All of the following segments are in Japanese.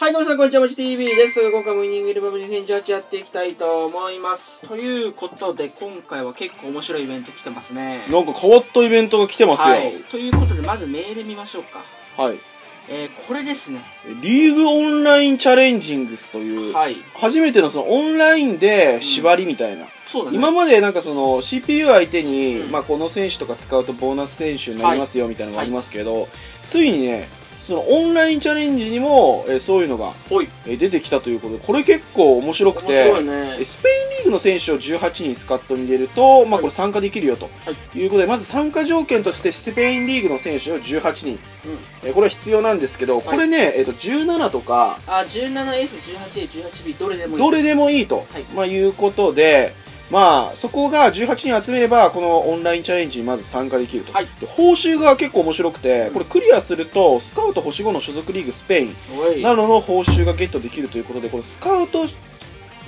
はい、どうも皆さん、こんにちは、もち TV です。今回もイニングリバブ2018やっていきたいと思います。ということで、今回は結構面白いイベント来てますね。なんか変わったイベントが来てますよ。ははい。い。ということで、まずメール見ましょうか。えー、これですね。リーグオンラインチャレンジングスという、はい。初めてのそのオンラインで縛りみたいな。そうだね。今までなんかその CPU 相手に、うんまあこの選手とか使うとボーナス選手になりますよみたいなのがありますけど、ついにね、そのオンラインチャレンジにも、えーそういうのが。えー出てきたということで、これ結構面白く面て、ねえ。スペインリーグの選手を18人スカットに入れると、まあ、これ参加できるよとはいいうことで、まず参加条件としてスペインリーグの選手を18人、うん。えーこれは必要なんですけど、これね、えっと17とか、あ、17S、18A、18B、どれでもいいどれでももいいと、はいまあ、いうことで、まあ、そこが18人集めれば、このオンラインチャレンジにまず参加できると。はいで報酬が結構面白くて、これクリアすると、スカウト星5の所属リーグスペイン。などの報酬がゲットできるということで、このスカウト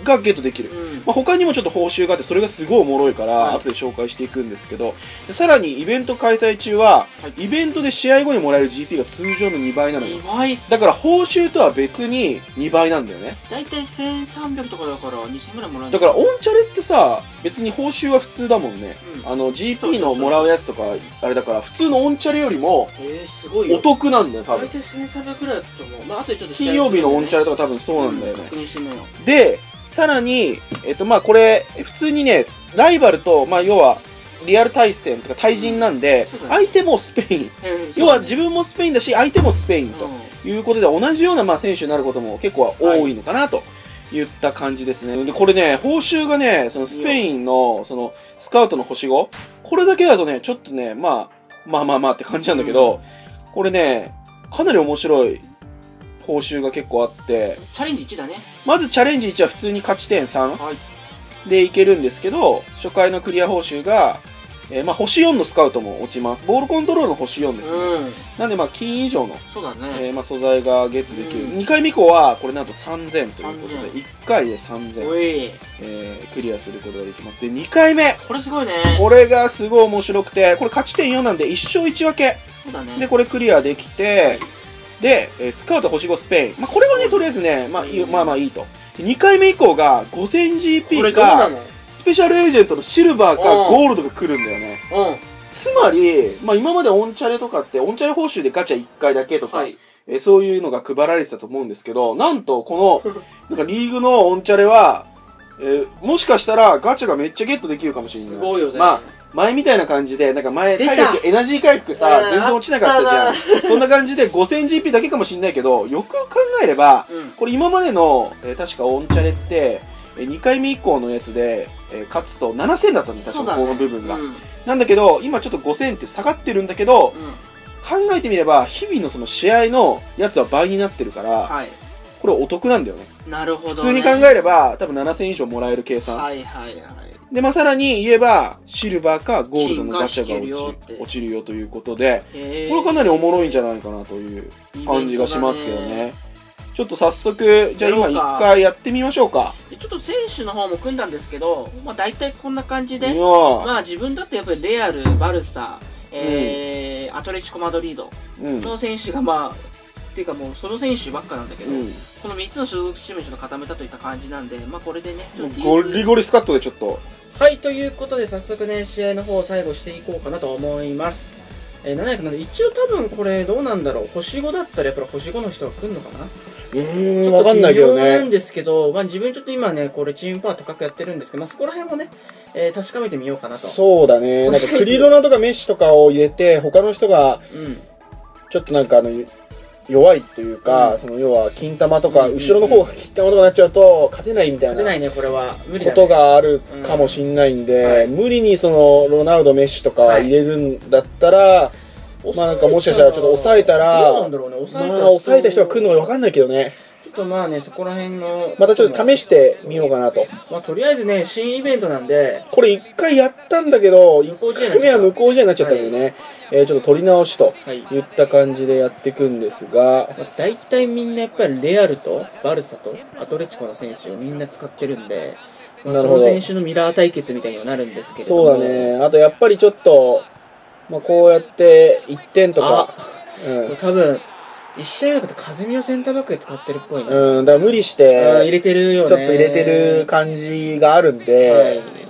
がゲットできる。うん。まあ、他にもちょっと報酬があって、それがすごいおもろいから、はい後で紹介していくんですけど、でさらにイベント開催中は、はいイベントで試合後にもらえる GP が通常の2倍なのよ。2倍？だから報酬とは別に2倍なんだよね。だいたい1300とかだから2000ぐらいもらえるだからオンチャレってさ、別に報酬は普通だもんね。うんあの GP のもらうやつとか、あれだから、普通のオンチャレよりも。お得なんだよ、多分。大体1300くらいだと思う。まあ、あとでちょっと金曜日のオンチャレレとか多分そうなんだよね。確認してみよう。で、さらに、えっと、まあこれ、普通にね、ライバルと、まあ要は、リアル対戦とか対人なんで、相手もスペイン。えー要は自分もスペインだし、相手もスペインとういうことで、同じようなまあ選手になることも結構多いのかなと。言った感じですね。で、これね、報酬がね、そのスペインの、その、スカウトの星5、これだけだとね、ちょっとね、まあ、まあまあまあって感じなんだけど、これね、かなり面白い報酬が結構あって、んチャレンジ1だね。まずチャレンジ1は普通に勝ち点3はい。でいけるんですけど、初回のクリア報酬が、えーまあ星4のスカウトも落ちます。ボールコントロールの星4ですね。うん。なんでまあ金以上の、そうだね。えーまあ素材がゲットできる。うん2回目以降は、これなんと3000ということで、3000 1回で3000、おい。えークリアすることができます。で、2回目。これすごいね。これがすごい面白くて、これ勝ち点4なんで1勝1分け。そうだね。で、これクリアできて、で、えースカウト星5スペイン。まあ、これはね、とりあえずね、まあ、まあまあいいと。2回目以降が 5000GP これどうなか、の？スペシャルエージェントのシルバーかうんゴールドが来るんだよね。うん。つまり、まあ今までオンチャレとかって、オンチャレ報酬でガチャ1回だけとか、はい。えーそういうのが配られてたと思うんですけど、なんとこの、なんかリーグのオンチャレは、えーもしかしたらガチャがめっちゃゲットできるかもしれない。すごいよね。まあ、前みたいな感じで、なんか前、体力、エナジー回復さ、うん全然落ちなかったじゃん。そんな感じで 5000GP だけかもしんないけど、よく考えれば、うん。これ今までの、えー確かオンチャレって、え2回目以降のやつで、えー勝つと7000だったんです確かそうだね。この部分が。うん。なんだけど、今ちょっと5000って下がってるんだけど、考えてみれば、日々のその試合のやつは倍になってるかうん。ら、はい。これお得なんだよね。なるほど、ね。普通に考えれば、多分7000以上もらえる計算。はいはいはい。で、まあ、さらに言えば、シルバーかゴールドのガチャが落ち落ちるよということで、これかなりおもろいんじゃないかなという感じがしますけどね。。ちょっと早速、じゃあ今一回やってみましょうか。ちょっと選手の方も組んだんですけど、まあ大体こんな感じで、まあ自分だってやっぱりレアル、バルサ、えーアトレチコ・マドリードうん。の選手がまあ、っていうかもうその選手ばっかなんだけど、うん。この3つの所属チームにちょっと固めたといった感じなんで、まあこれでね、ちょっとゴリゴリスカットでちょっと。はい、ということで早速ね、試合の方を最後していこうかなと思います。えー、700なんで、一応多分これどうなんだろう。星5だったらやっぱり星5の人が来るのかな？うん、わかんないけど微妙なんね。ですけど、まあ自分ちょっと今ね、これチームパワー高くやってるんですけど、まあそこら辺もね、えー確かめてみようかなと。そうだね。なんか クリロナとかメッシとかを入れて、他の人がうん。ちょっとなんかあの、弱いというか、うん。その要は金玉とか、うん後ろの方が金玉とかなっちゃうと、勝てないみたいなことがあるかもしんないんで、無理にそのロナウド、メッシとかはい。入れるんだったら、まあなんかもしかしたらちょっと抑えたらどうなんだろうね、抑えたまあ抑えた人が来るのがわかんないけどね。ちょっとまあね、そこら辺の。またちょっと試してみようかなと。まあとりあえずね、新イベントなんで、これ一回やったんだけど、一回目は無効試合になっちゃったんだよね。えーちょっと取り直しとはい。いった感じでやっていくんですが、まあ、大体みんなやっぱりレアルとバルサとアトレチコの選手をみんな使ってるんで、まあ、そなるほどの選手のミラー対決みたいにはなるんですけれどもそうだね。あとやっぱりちょっと、まあこうやって1点とか、うん多分1試合目の方、風見をセンターバックで使ってるっぽいな。うん、だから無理しあー入て、れてるよね。ちょっと入れてる感じがあるんで、はい。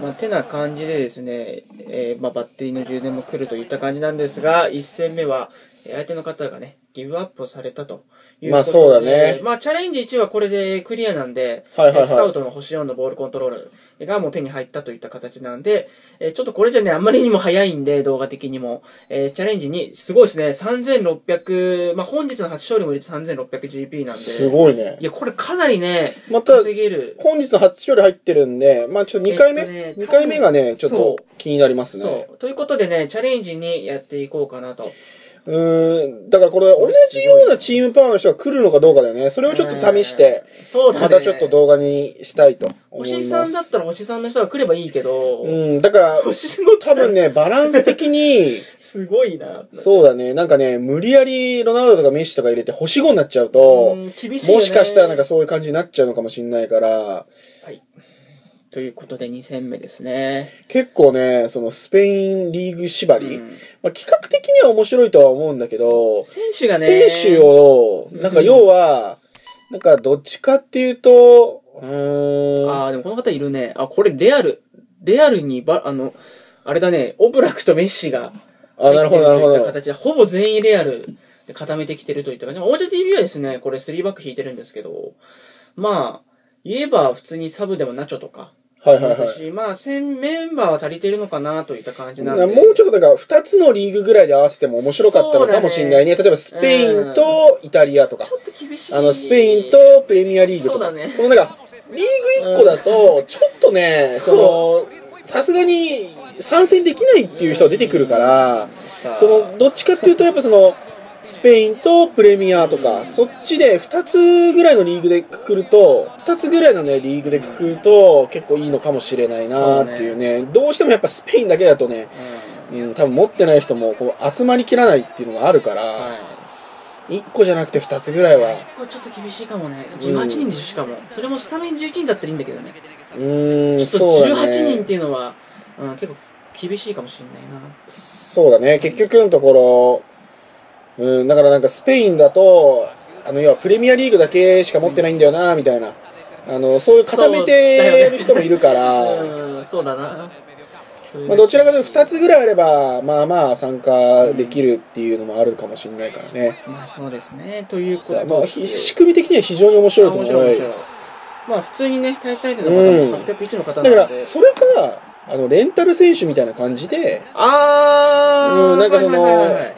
まあ、てな感じでですね、えーまあ、バッテリーの充電も来るといった感じなんですが、1戦目は、えー相手の方がね、ギブアップをされたということで。まあそうだねまあ、チャレンジ1はこれでクリアなんで、はいはいはいえースカウトの星4のボールコントロールがもう手に入ったといった形なんで、えーちょっとこれじゃね、あんまりにも早いんで、動画的にも。えーチャレンジに、すごいですね、3600、まあ、本日の初勝利も入れて 3600GP なんで。すごいねい。や、これかなりね、また稼げる。本日の初勝利入ってるんで、まあちょっと2回目、えね2回目がね、ちょっそと気になりますね。そう。ということでね、チャレンジにやっていこうかなと。うーん、だからこれ同じようなチームパワーの人が来るのかどうかだよね。それをちょっと試して、えーそうだね。またちょっと動画にしたいと思います。星さんだったら星さんの人が来ればいいけど、うん、だから、多分ね、バランス的に、すごいな。そうだね、なんかね、無理やりロナウドとかメッシとか入れて星5になっちゃうと、うん厳しいよねもしかしたらなんかそういう感じになっちゃうのかもしれないから、はい。ということで2戦目ですね。結構ね、そのスペインリーグ縛り、うんまあ、企画的には面白いとは思うんだけど、選手がね、選手を、なんか要は、なんかどっちかっていうと、うーん、ああ、でもこの方いるね。あ、これレアル。レアルにば、あの、あれだね、オブラクとメッシがあ、なるほど、なるほど。形で、ほぼ全員レアルで固めてきてるといった感じ。オージャ TV はですね、これ3バック引いてるんですけど、まあ、言えば普通にサブでもナチョとか、はいはいはい。まあ、戦メンバーは足りてるのかなといった感じなんで。もうちょっとなんか、二つのリーグぐらいで合わせても面白かったのかもしれないね。例えばスペインとイタリアとかち。ょっと厳しい。あの、スペインとプレミアリーグとか。そうだねこのなんか、リーグ1個だと、ちょっとね、その、さすがに参戦できないっていう人が出てくるから、その、どっちかっていうと、やっぱその、スペインとプレミアとか、そっちで2つぐらいのリーグでくくると、2つぐらいのね、リーグでくくると結構いいのかもしれないなっていうね。どうしてもやっぱスペインだけだとね、うん、多分持ってない人もこう集まりきらないっていうのがあるから、は1個じゃなくて2つぐらいは、い。これちょっと厳しいかもね。18人でしょ、しかも。それもスタメン11人だったらいいんだけどね。うーん、ちょっとそうだね。18人っていうのは、うん、結構厳しいかもしれないな。そうだね。結局のところ、うん、だからなんかスペインだと、あの、要はプレミアリーグだけしか持ってないんだよな、みたいな。あの、そういう固めてる人もいるから、うん、そうだな。まあ、どちらかというと2つぐらいあれば、まあまあ参加できるっていうのもあるかもしれないからね。まあそうですね。ということまあ、ひ仕組み的には非常に面白いと思うあ面白い面白い。まあ普通にね、対戦相手の方も801の方なだので。から、それか、あの、レンタル選手みたいな感じで、あー、うんなんかそのはいはいはいはい。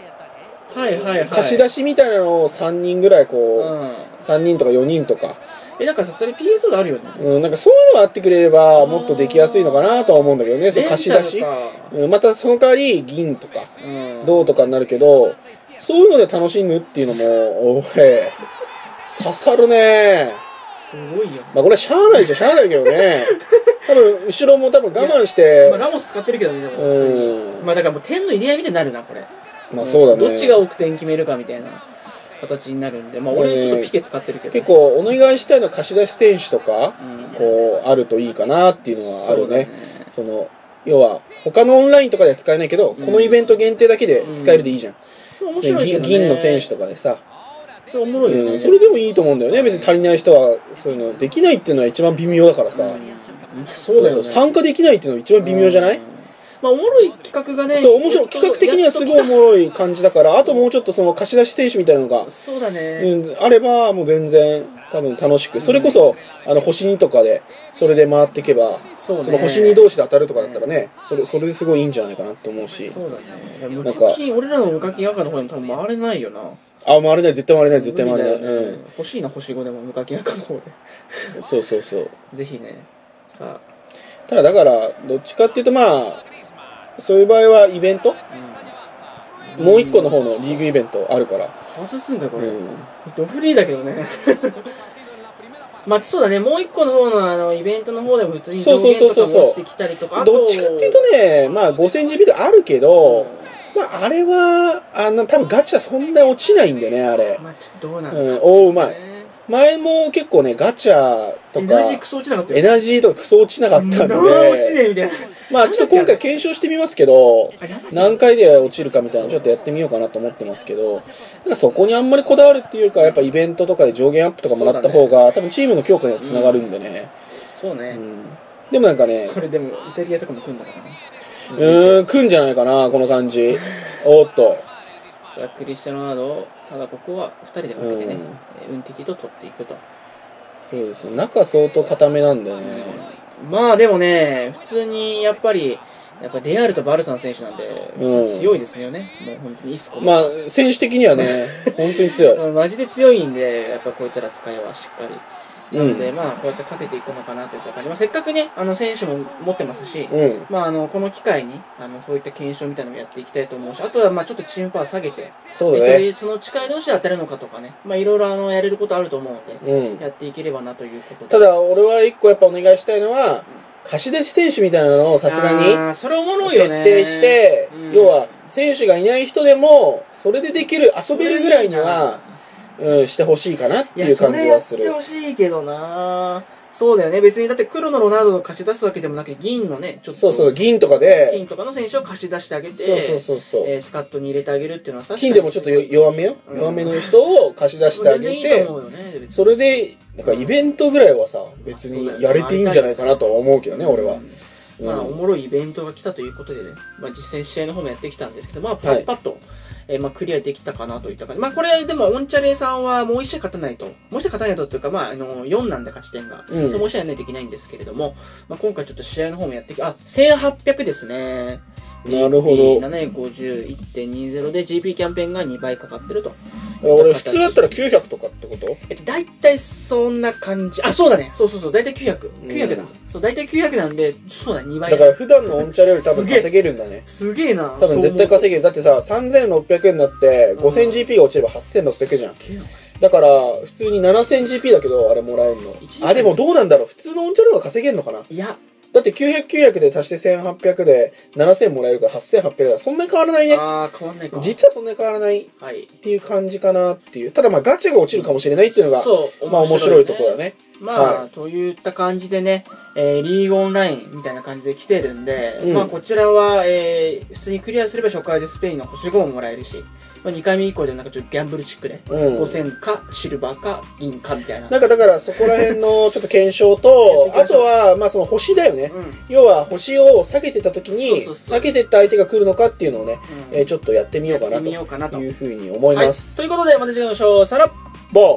はいはいはい。貸し出しみたいなのを3人ぐらいこう、うん。3人とか4人とか、え、なんかさ、それ PSO であるよね。うん、なんかそういうのがあってくれれば、もっとできやすいのかなとは思うんだけどね、その貸し出しうん、またその代わり銀とか、うん。銅とかになるけど、そういうので楽しむっていうのも、おい、刺さるねすごいよ。まあこれしゃあないじゃしゃあないけどね。多分、後ろも多分我慢してまあ、ラモス使ってるけどね、でも。うんまあだからもう点の入れ合いみたいになるな、これ。まあそうだね。どっちが多く点決めるかみたいな形になるんで、まあ俺ちょっとピケ使ってるけど。結構、お願いしたいのは貸し出し選手とか、うん、こう、あるといいかなっていうのはあるね。そその、要は、他のオンラインとかでは使えないけど、このイベント限定だけで使えるでいいじゃん。うだね。銀銀の選手とかでさ、それおもろいよね。うんそれでもいいと思うんだよね。別に足りない人は、そういうの、できないっていうのは一番微妙だからさ。うんまあそうだよね。参加できないっていうのは一番微妙じゃない、うんまあおもろい企画がね。そう、面白い。企画的にはすごいおもろい感じだから、あともうちょっとその貸し出し選手みたいなのがそうだね。うん、あれば、もう全然、多分楽しく。それこそ、あの、星2とかで、それで回っていけば、そうね。その星2同士で当たるとかだったらね、それ、それですごいいいんじゃないかなって思うし。そうだね。無なんか課金、俺らの無課金赤の方でも多分回れないよな。あ、回れない、絶対回れない、絶対回れない。うん。欲しいな、星5でも無課金赤の方で。そうそうそう。ぜひね。さただだから、どっちかっていうとまあ、そういう場合はイベント、あ、うん。もう一個の方のリーグイベントあるから。外すんかよ、これ。うん。ドフリーだけどね。まあ、そうだね。もう一個の方のあの、イベントの方でも普通に上そうそう限とかそうそうも落ちてきたりとか、どっちかっていうとね、まあ 5000GB とあるけど、まああれは、あの、多分ガチャそんな落ちないんだよね、あれ。まあ、ちょっとどうなんうんだ、おうまい。前も結構ね、ガチャとか、エナジークソ落ちなかったエよ。ナジーとかクソ落ちなかったんで、落ちねえみたいな。まあちょっと今回検証してみますけど、何回で落ちるかみたいなのちょっとやってみようかなと思ってますけど、そこにあんまりこだわるっていうか、やっぱイベントとかで上限アップとかもらった方が、多分チームの強化にはつながるんでね。そうね。うんでもなんかね、これでも、イタリアとかも来るんだからね。うーん、来んじゃないかな、この感じ。おーっと。さあ、クリスチャノ・ロナウド、ただここは2人でかけてね、うんえーウンティティと取っていくと。そうですね。中相当固めなんでね。まあでもね、普通にやっぱり、やっぱレアルとバルサの選手なんで、強いですよね。もう本当にイスコも。まあ、選手的にはね、本当に強い。うんマジで強いんで、やっぱこいつら使いはしっかり。なうんので、まあ、こうやって勝てていくのかなといった感じ。まあ、せっかくね、あの、選手も持ってますし、うん。まあ、あの、この機会に、あの、そういった検証みたいなのをやっていきたいと思うし、あとは、まあ、ちょっとチームパワー下げて、そうだね。でその近い同士で当たるのかとかね、まあ、いろいろ、あの、やれることあると思うので、うん。やっていければなということで。ただ、俺は一個やっぱお願いしたいのは、貸し出し選手みたいなのをさすがに、それおもろい。設定して、うん要は、選手がいない人でも、それでできる、遊べるぐらいには、うん、してほしいかなっていや、いう感それやっじがする。てほしいけどな。そうだよね。別に、だって黒のロナウドを貸し出すわけでもなく、銀のね、ちょっと、そうそう、銀とかで、金とかの選手を貸し出してあげて、そうそうそうそう。えースカットに入れてあげるっていうのは確かに金でもちょっとよ弱めよ、うん。弱めの人を貸し出してあげ全然いいてと、思うよね。それで、なんかイベントぐらいはさ、別にやれていいんじゃないかなとは思うけどね、俺は。うん。まあ、うん。おもろいイベントが来たということでね、まあ、実践試合の方もやってきたんですけど、まあ、パッパッと、えーまあ、クリアできたかなといった感じ。まあ、これ、でも、オンチャレーさんはもう一試合勝たないと、もう一試合勝たないとっていうか、まあ、あの、4なんで勝ち点が。うんそうもう一試合やらないといけないんですけれども、まあ、今回ちょっと試合の方もやってき、あ、1800ですね。なるほど751.20で GP キャンペーンが2倍かかってると。俺、普通だったら900とかってこと？えっと、大体そんな感じ。あ、そうだね。そうそうそう。大体900。ん900だ。そう、大体900なんで、そうだね。2倍だから普段のオンチャレより多分稼げるんだね。すげえな。多分絶対稼げる。だってさ、3600円になって、5000GP が落ちれば8600円じゃん。だから、普通に 7000GP だけど、あれもらえるのあ、でもどうなんだろう普通のオンチャレが稼げるのかな？いや、だって900、900で足して1800で7000もらえるから8800だから、そんなに変わらないね。あー、変わんないか。実はそんなに変わらないっはい。ていう感じかなっていう。ただまあガチャが落ちるかもしれないっていうのが、まあ面白いところだ。ね。まあ、はといった感じでね、えー、リーグオンラインみたいな感じで来てるんで、うん。まあこちらは、えー、普通にクリアすれば初回でスペインの星5ももらえるし、まあ、2回目以降でなんかちょっとギャンブルチックで、うん。5000かシルバーか銀かみたいな。なんかだからそこら辺の ちょっと検証とあとはまあその星だよね、うん。要は星を下げてた時に下げてった相手が来るのかっていうのをね、うん。えーちょっとやってみようかなとと。いうふうに思いはい。ます、ということで、また次回お会いしょう。さら。っボー